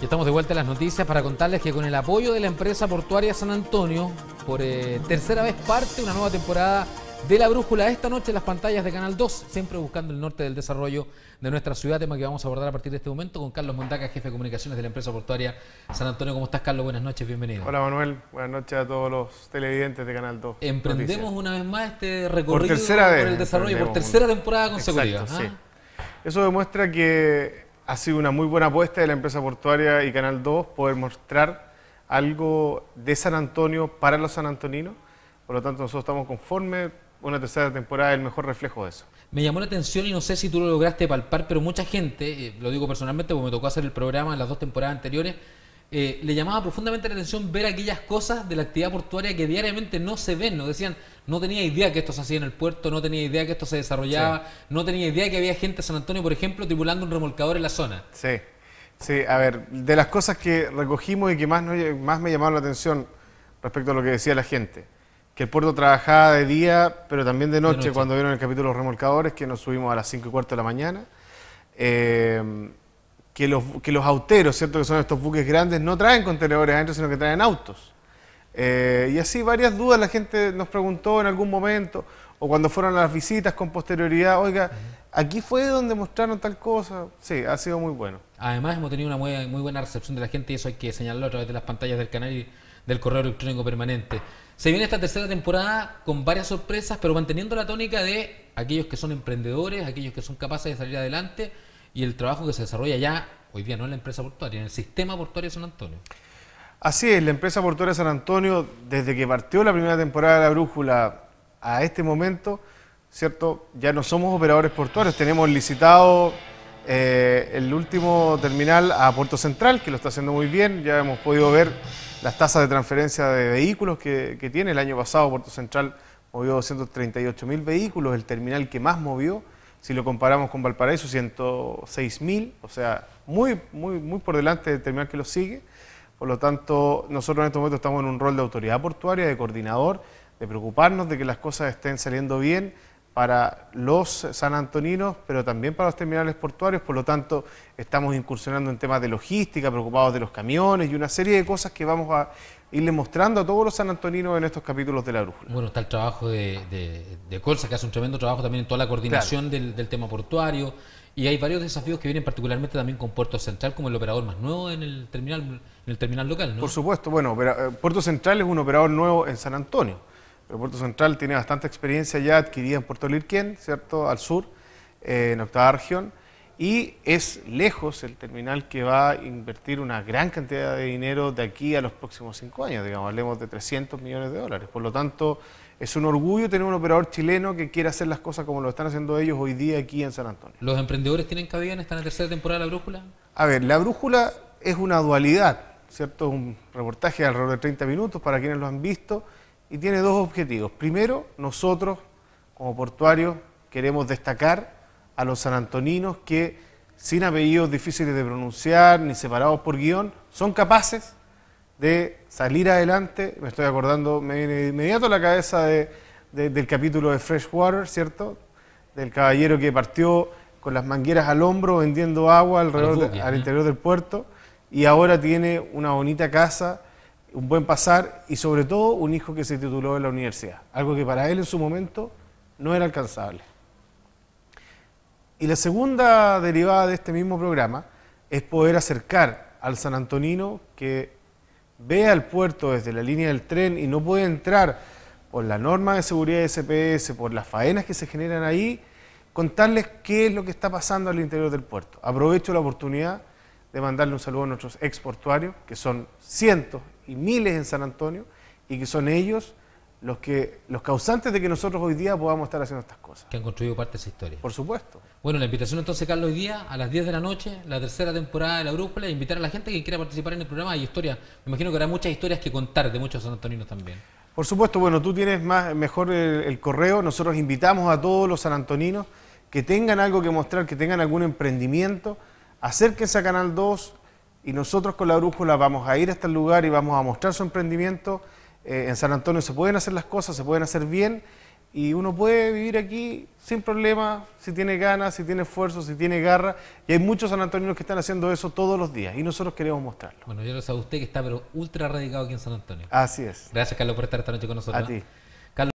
Y estamos de vuelta en las noticias para contarles que con el apoyo de la empresa portuaria San Antonio, por eh, tercera vez parte una nueva temporada de la brújula esta noche en las pantallas de Canal 2, siempre buscando el norte del desarrollo de nuestra ciudad, tema que vamos a abordar a partir de este momento con Carlos Mondaca, jefe de comunicaciones de la empresa portuaria San Antonio. ¿Cómo estás, Carlos? Buenas noches, bienvenido. Hola, Manuel. Buenas noches a todos los televidentes de Canal 2. Emprendemos una vez más este recorrido por, el desarrollo, por tercera temporada consecutiva. Exacto, sí. Eso demuestra que ha sido una muy buena apuesta de la empresa portuaria y Canal 2 poder mostrar algo de San Antonio para los sanantoninos. Por lo tanto, nosotros estamos conformes. Una tercera temporada es el mejor reflejo de eso. Me llamó la atención y no sé si tú lo lograste palpar, pero mucha gente, eh, lo digo personalmente porque me tocó hacer el programa en las dos temporadas anteriores, eh, le llamaba profundamente la atención ver aquellas cosas de la actividad portuaria que diariamente no se ven. Nos decían, no tenía idea que esto se hacía en el puerto, no tenía idea que esto se desarrollaba, no tenía idea que había gente en San Antonio, por ejemplo, tripulando un remolcador en la zona. Sí, sí, a ver, de las cosas que recogimos y que más, más me llamaron la atención respecto a lo que decía la gente, que el puerto trabajaba de día, pero también de noche, cuando vieron el capítulo de los remolcadores, que nos subimos a las 5 y cuarto de la mañana. Eh, que los, que los auteros, ¿cierto? que son estos buques grandes, no traen contenedores adentro, sino que traen autos. Eh, y así varias dudas la gente nos preguntó en algún momento, o cuando fueron a las visitas con posterioridad, oiga, aquí fue donde mostraron tal cosa. Sí, ha sido muy bueno. Además hemos tenido una muy, muy buena recepción de la gente y eso hay que señalarlo a través de las pantallas del canal y del correo electrónico permanente. Se viene esta tercera temporada con varias sorpresas, pero manteniendo la tónica de aquellos que son emprendedores, aquellos que son capaces de salir adelante y el trabajo que se desarrolla ya hoy día no en la empresa portuaria, en el sistema portuario de San Antonio. Así es, la empresa portuaria San Antonio, desde que partió la primera temporada de la Brújula a este momento, ¿cierto? Ya no somos operadores portuarios, tenemos licitado eh, el último terminal a Puerto Central, que lo está haciendo muy bien, ya hemos podido ver las tasas de transferencia de vehículos que, que tiene. El año pasado Puerto Central movió 238 mil vehículos, el terminal que más movió si lo comparamos con Valparaíso, 106 mil, o sea, muy, muy, muy por delante del terminal que lo sigue. Por lo tanto, nosotros en este momento estamos en un rol de autoridad portuaria, de coordinador, de preocuparnos de que las cosas estén saliendo bien para los sanantoninos, pero también para los terminales portuarios. Por lo tanto, estamos incursionando en temas de logística, preocupados de los camiones y una serie de cosas que vamos a irle mostrando a todos los sanantoninos en estos capítulos de la brújula. Bueno, está el trabajo de, de, Colsa, que hace un tremendo trabajo también en toda la coordinación del, tema portuario, y hay varios desafíos que vienen particularmente también con Puerto Central como el operador más nuevo en el terminal, en el terminal local, ¿no? Por supuesto, bueno, eh, Puerto Central es un operador nuevo en San Antonio, pero Puerto Central tiene bastante experiencia ya adquirida en Puerto Lirquén, ¿cierto?, al sur, eh, en octava región, y es lejos el terminal que va a invertir una gran cantidad de dinero de aquí a los próximos cinco años, digamos, hablemos de 300 millones de dólares. Por lo tanto, es un orgullo tener un operador chileno que quiera hacer las cosas como lo están haciendo ellos hoy día aquí en San Antonio. ¿Los emprendedores tienen cabida en esta tercera temporada de la brújula? A ver, la brújula es una dualidad, ¿cierto? Es un reportaje de alrededor de 30 minutos para quienes lo han visto y tiene dos objetivos. Primero, nosotros como portuarios queremos destacar a los sanantoninos que, sin apellidos difíciles de pronunciar ni separados por guion, son capaces de salir adelante. Me estoy acordando, me viene de inmediato a la cabeza del capítulo de Freshwater, ¿cierto? Del caballero que partió con las mangueras al hombro vendiendo agua alrededor al interior del puerto y ahora tiene una bonita casa, un buen pasar y sobre todo un hijo que se tituló en la universidad, algo que para él en su momento no era alcanzable. Y la segunda derivada de este mismo programa es poder acercar al San Antonino que vea el puerto desde la línea del tren y no puede entrar por la norma de seguridad de SPS, por las faenas que se generan ahí, contarles qué es lo que está pasando al interior del puerto. Aprovecho la oportunidad de mandarle un saludo a nuestros exportuarios, que son cientos y miles en San Antonio, y que son ellos los, que, los causantes de que nosotros hoy día podamos estar haciendo estas cosas. Que han construido parte de esa historia. Por supuesto. Bueno, la invitación entonces, Carlos, hoy día a las 10 de la noche, la tercera temporada de la Brújula, e invitar a la gente que quiera participar en el programa. Hay historias, me imagino que habrá muchas historias que contar de muchos sanantoninos también. Por supuesto, bueno, tú tienes más, mejor el, correo. Nosotros invitamos a todos los sanantoninos que tengan algo que mostrar, que tengan algún emprendimiento, acérquense a Canal 2 y nosotros con la Brújula vamos a ir hasta el lugar y vamos a mostrar su emprendimiento. Eh, en San Antonio se pueden hacer las cosas, se pueden hacer bien y uno puede vivir aquí sin problema, si tiene ganas, si tiene esfuerzo, si tiene garra. Y hay muchos sanantoninos que están haciendo eso todos los días y nosotros queremos mostrarlo. Bueno, yo lo sé a usted que está pero ultra radicado aquí en San Antonio. Así es. Gracias, Carlos, por estar esta noche con nosotros. A ti.